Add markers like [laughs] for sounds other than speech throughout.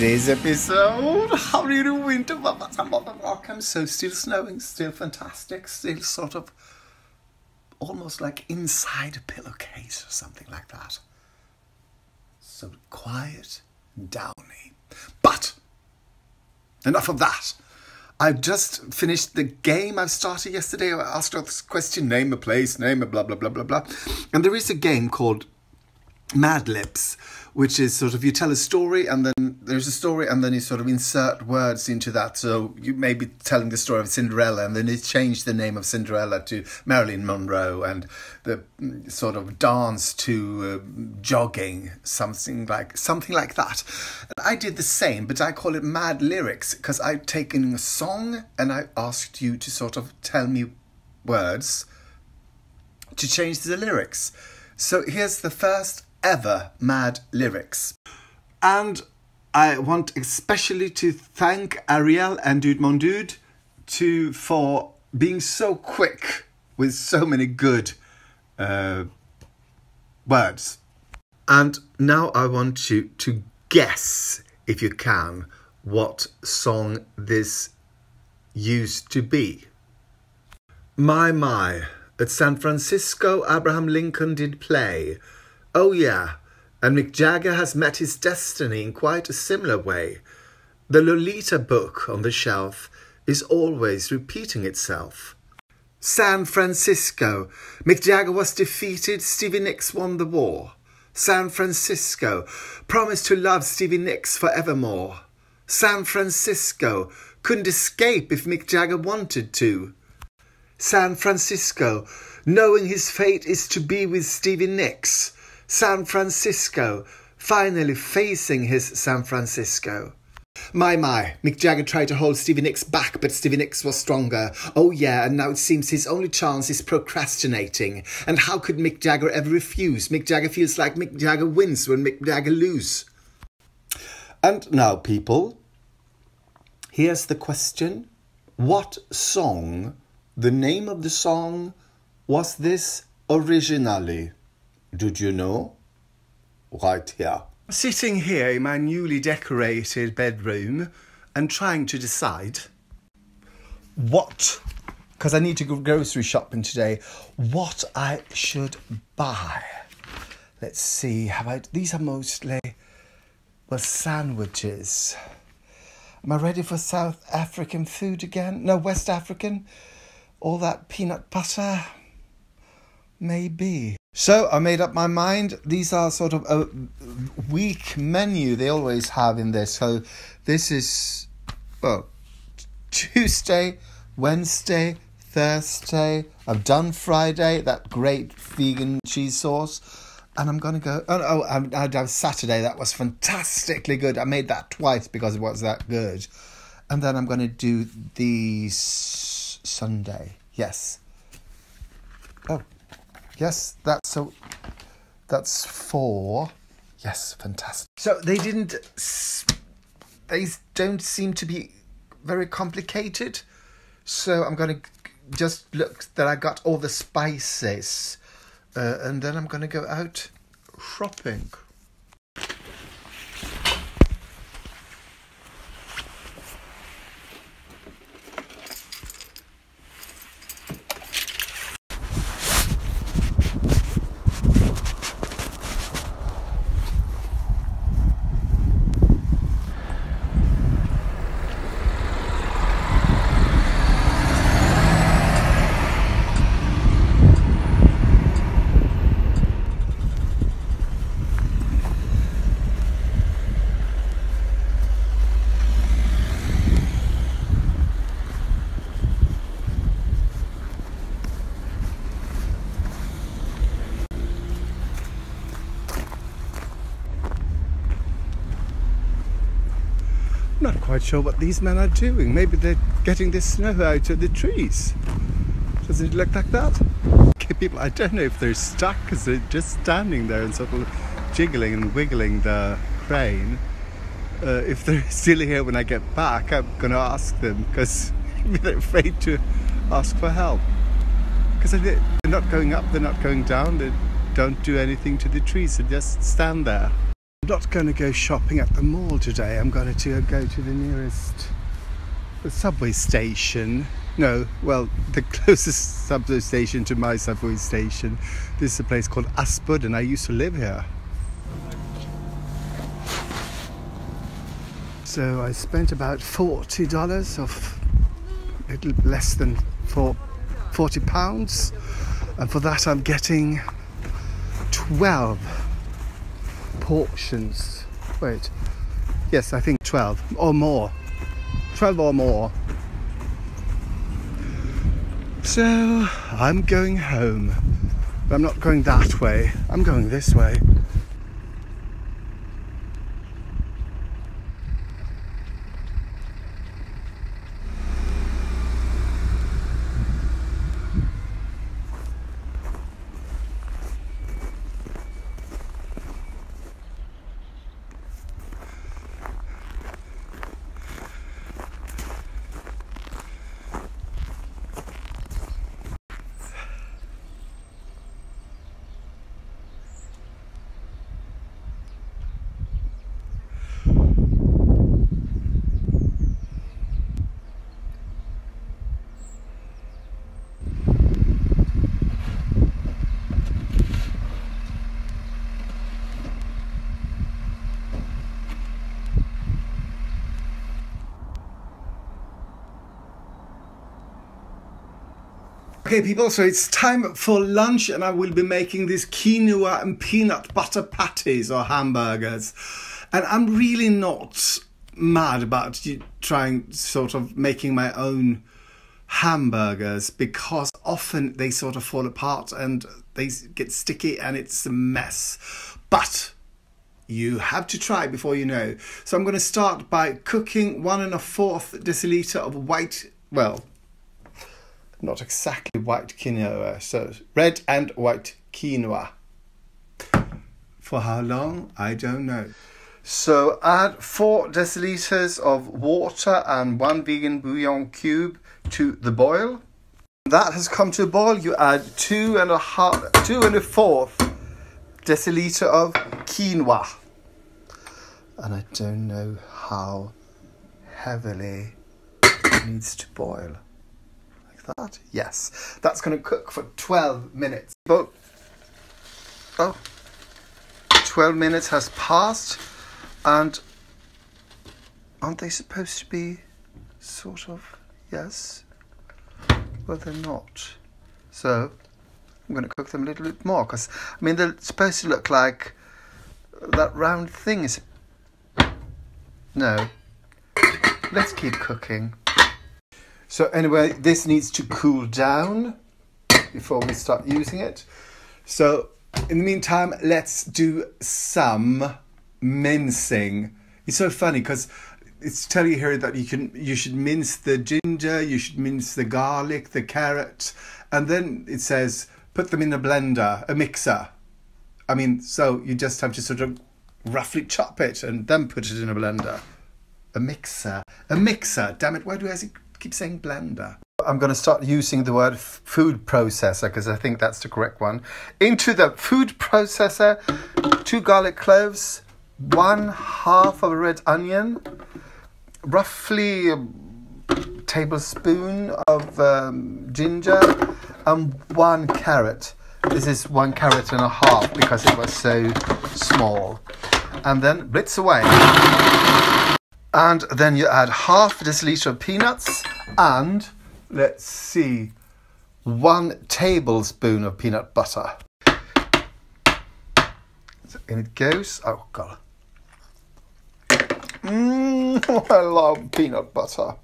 Today's episode, how do you do winter? Welcome. So still snowing, still fantastic, still sort of almost like inside a pillowcase or something like that. So quiet, downy. But enough of that. I've just finished the game I started yesterday. I asked this question, name a place, name a blah blah blah blah blah. And there is a game called Mad Libs, which is sort of you tell a story and then there's a story and then you sort of insert words into that. So you may be telling the story of Cinderella and then you change the name of Cinderella to Marilyn Monroe and the mm, sort of dance to uh, jogging, something like something like that. And I did the same, but I call it Mad Lyrics because I've taken a song and I asked you to sort of tell me words to change the lyrics. So here's the first ever Mad Lyrics. And I want especially to thank Ariel and Dude Mon Dude to, for being so quick with so many good uh, words. And now I want you to guess, if you can, what song this used to be. My, my, at San Francisco, Abraham Lincoln did play. Oh, yeah, and Mick Jagger has met his destiny in quite a similar way. The Lolita book on the shelf is always repeating itself. San Francisco. Mick Jagger was defeated, Stevie Nicks won the war. San Francisco. Promised to love Stevie Nicks forevermore. San Francisco. Couldn't escape if Mick Jagger wanted to. San Francisco. Knowing his fate is to be with Stevie Nicks. San Francisco, finally facing his San Francisco. My, my, Mick Jagger tried to hold Stevie Nicks back, but Stevie Nicks was stronger. Oh, yeah, and now it seems his only chance is procrastinating. And how could Mick Jagger ever refuse? Mick Jagger feels like Mick Jagger wins when Mick Jagger loses. And now, people, here's the question What song, the name of the song, was this originally? Did you know? Right here. Sitting here in my newly decorated bedroom and trying to decide what, because I need to go grocery shopping today, what I should buy. Let's see, have I, these are mostly, well, sandwiches. Am I ready for South African food again? No, West African? All that peanut butter? Maybe. So I made up my mind. These are sort of a week menu they always have in this. So this is well Tuesday, Wednesday, Thursday. I've done Friday, that great vegan cheese sauce. And I'm gonna go. Oh, oh I, I Saturday. That was fantastically good. I made that twice because it was that good. And then I'm gonna do these Sunday. Yes. Yes, that's so. That's four. Yes, fantastic. So they didn't. They don't seem to be very complicated. So I'm going to just look that I got all the spices, uh, and then I'm going to go out shopping. Not quite sure what these men are doing. Maybe they're getting the snow out of the trees. Does it look like that? Okay, people, I don't know if they're stuck because they're just standing there and sort of jiggling and wiggling the crane. Uh, if they're [laughs] still here when I get back, I'm going to ask them because [laughs] they're afraid to ask for help. Because they're not going up, they're not going down, they don't do anything to the trees, they just stand there. Not going to go shopping at the mall today. I'm going to go to the nearest the subway station. No, well, [laughs] the closest subway station to my subway station. This is a place called Aspudden, and I used to live here. So I spent about forty dollars of a little less than four, 40 pounds, and for that I'm getting 12 portions. Wait, yes, I think 12 or more. 12 or more. So I'm going home. But I'm not going that way, I'm going this way. Okay, people, so it's time for lunch, and I will be making these quinoa and peanut butter patties or hamburgers. And I'm really not mad about trying sort of making my own hamburgers because often they sort of fall apart and they get sticky and it's a mess. But you have to try before you know. So I'm going to start by cooking one and a fourth deciliter of white, well, not exactly white quinoa, so red and white quinoa. For how long? I don't know. So add 4 deciliters of water and 1 vegan bouillon cube to the boil. That has come to a boil. You add two and a half, two and a fourth deciliter of quinoa. And I don't know how heavily it needs to boil that? Yes. That's going to cook for 12 minutes. But, oh, 12 minutes has passed and aren't they supposed to be sort of, yes? Well, they're not. So, I'm going to cook them a little bit more because, I mean, they're supposed to look like that round thing is. No. Let's keep cooking. So anyway, this needs to cool down before we start using it. So in the meantime, let's do some mincing. It's so funny because it's telling you here that you can you should mince the ginger, you should mince the garlic, the carrot, and then it says put them in a blender, a mixer. I mean, so you just have to sort of roughly chop it and then put it in a blender. A mixer, a mixer. Damn it! Why do I keep saying blender. I'm going to start using the word food processor because I think that's the correct one. Into the food processor, two garlic cloves, one half of a red onion, roughly a tablespoon of um, ginger, and one carrot. This is one carrot and a half because it was so small. And then blitz away. And then you add half a deciliter of peanuts and, let's see, one tablespoon of peanut butter. So in it goes. Oh, God. Mmm, [laughs] I love peanut butter.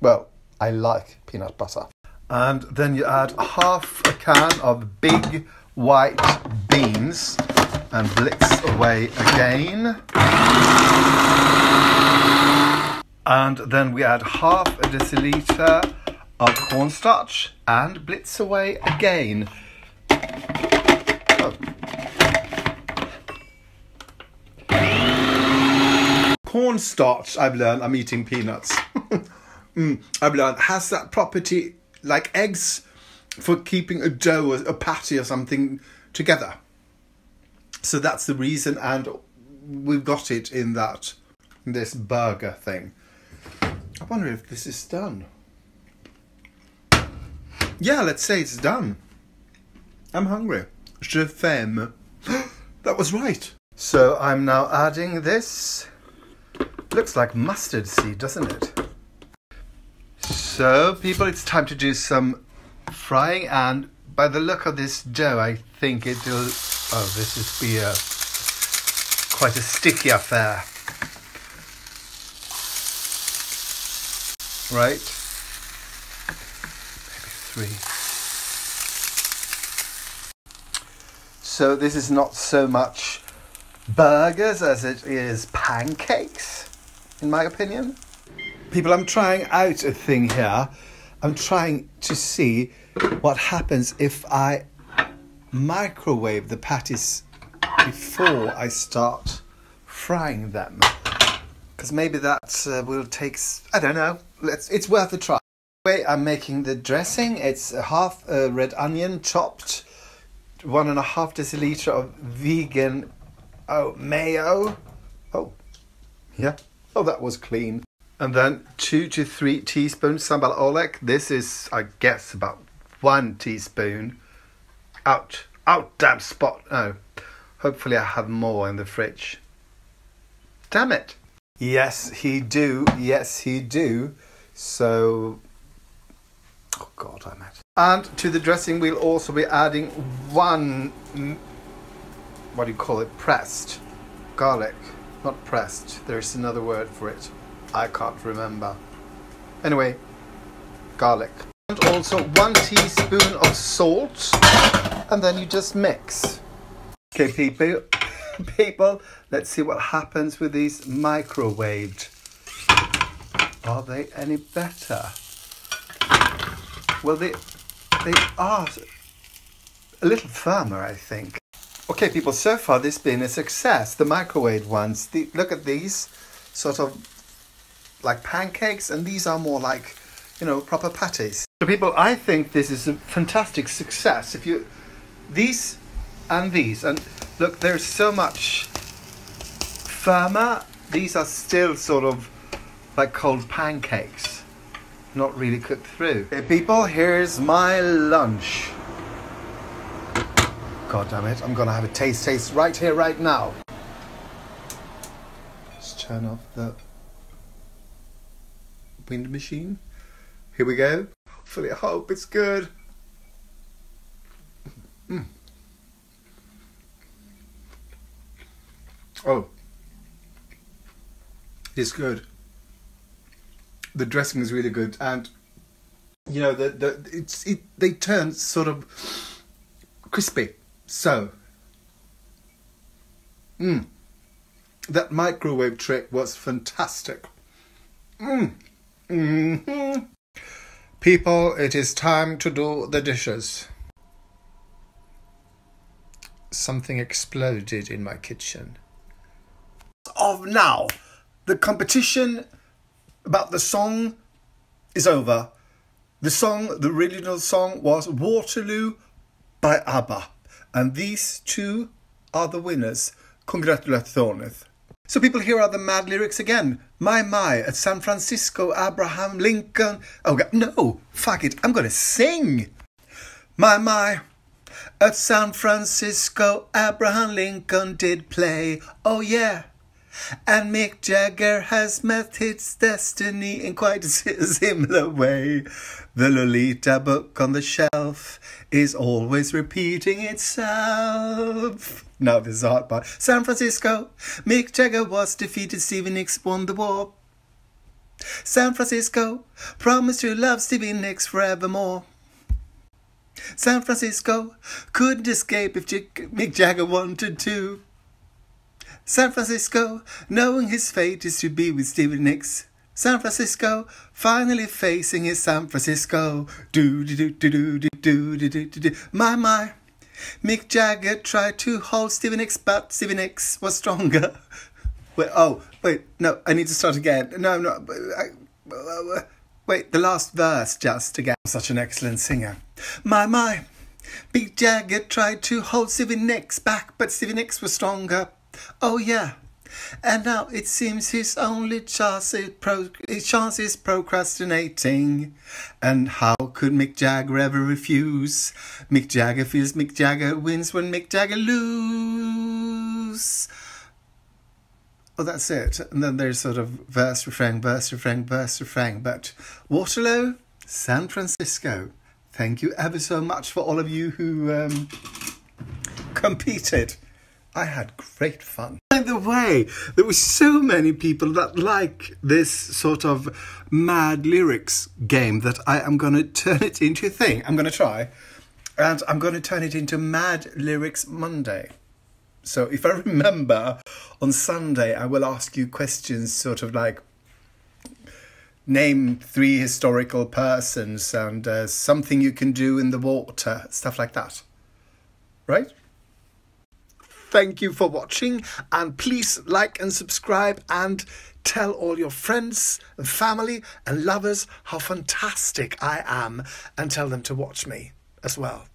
Well, I like peanut butter. And then you add half a can of big white beans and blitz away again. And then we add half a deciliter of cornstarch and blitz away again. Oh. Cornstarch, I've learned, I'm eating peanuts. [laughs] mm, I've learned, has that property like eggs for keeping a dough, a patty or something together. So that's the reason, and we've got it in that this burger thing. I wonder if this is done. Yeah, let's say it's done. I'm hungry. Je faim. [gasps] that was right. So I'm now adding this. Looks like mustard seed, doesn't it? So, people, it's time to do some frying, and by the look of this dough, I think it'll. Oh, this is be a quite a sticky affair. Right? Maybe three. So this is not so much burgers as it is pancakes, in my opinion. People, I'm trying out a thing here. I'm trying to see what happens if I microwave the patties before I start frying them. Because maybe that uh, will take, I don't know, Let's, it's worth a try. Way I'm making the dressing, it's a half a red onion chopped, one and a half deciliter of vegan oh mayo. Oh, yeah. Oh, that was clean. And then two to three teaspoons sambal oelek. This is, I guess, about one teaspoon. Out, out, damn spot. Oh, hopefully I have more in the fridge. Damn it. Yes, he do. Yes, he do. So, oh God, I'm at. And to the dressing, we'll also be adding one, mm, what do you call it, pressed garlic. Not pressed, there's another word for it. I can't remember. Anyway, garlic. And also one teaspoon of salt. And then you just mix. Okay, people, [laughs] people, let's see what happens with these microwaved. Are they any better? Well, they, they are a little firmer, I think. Okay, people, so far this has been a success. The microwave ones, the, look at these, sort of like pancakes, and these are more like, you know, proper patties. So, people, I think this is a fantastic success. If you, these and these, and look, there's so much firmer. These are still sort of like cold pancakes, not really cooked through. Hey people, here's my lunch. God damn it, I'm gonna have a taste taste right here, right now. Let's turn off the wind machine. Here we go. Hopefully, I hope it's good. Mm. Oh, it's good the dressing is really good, and you know the the it's it they turn sort of crispy. So, mm, that microwave trick was fantastic. Mm. Mm-hmm. People, it is time to do the dishes. Something exploded in my kitchen. Now, the competition about the song is over. The song, the original song was Waterloo by ABBA. And these two are the winners. Congratulations. So people, here are the mad lyrics again. My, my, at San Francisco, Abraham Lincoln. Oh, God, no, fuck it, I'm gonna sing. My, my, at San Francisco, Abraham Lincoln did play. Oh, yeah. And Mick Jagger has met his destiny in quite a [laughs] similar way. The Lolita book on the shelf is always repeating itself. Now this is a part. San Francisco, Mick Jagger was defeated, Stevie Nicks won the war. San Francisco, promise to love Stevie Nicks forevermore. San Francisco couldn't escape if Mick Jagger wanted to. San Francisco, knowing his fate is to be with Stevie Nicks. San Francisco, finally facing his San Francisco. Do do do do do do do do do do. My my. Mick Jagger tried to hold Stevie Nicks, but Stevie Nicks was stronger. [laughs] Wait, oh, wait, no, I need to start again. No, no, I, wait, the last verse just again. Such an excellent singer. My, my. Mick Jagger tried to hold Stevie Nicks back, but Stevie Nicks was stronger. Oh, yeah. And now it seems his only chance is, pro- his chance is procrastinating. And how could Mick Jagger ever refuse? Mick Jagger feels Mick Jagger wins when Mick Jagger lose. Oh, that's it. And then there's sort of verse, refrain, verse, refrain, verse, refrain. But Waterloo, San Francisco. Thank you ever so much for all of you who um, competed. I had great fun. By the way, there were so many people that like this sort of mad lyrics game that I am going to turn it into a thing. I'm going to try. And I'm going to turn it into Mad Lyrics Monday. So if I [laughs] remember on Sunday, I will ask you questions sort of like name three historical persons and uh, something you can do in the water, stuff like that. Right? Thank you for watching and please like and subscribe and tell all your friends and family and lovers how fantastic I am and tell them to watch me as well.